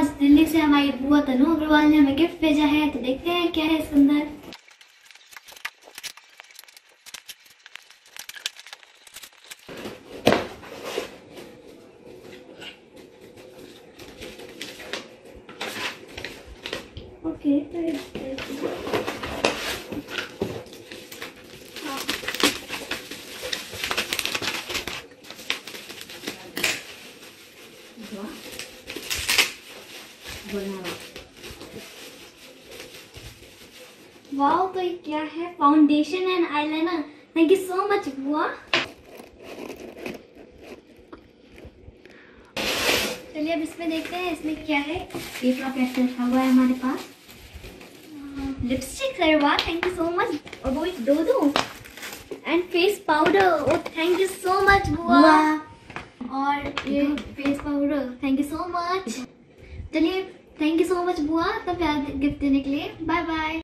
आज दिल्ली से हमारी बुआ तनु अग्रवाल ने हमें गिफ्ट भेजा है तो देखते हैं क्या है सुंदर। ओके वाओ तो ये क्या है? Foundation and eyeliner thank you so much बुआ. चलिए अब इसमें देखते हैं इसमें क्या है? ये पूरा पैकेट रखा हुआ है हमारे पास. लिपस्टिक है वाह थैंक यू सो मच और वो दो दो and face powder oh thank you so much बुआ. और ये face powder thank you so much चलिए थैंक यू सो मच बुआ इतना प्यार गिफ्ट देने के लिए. Bye bye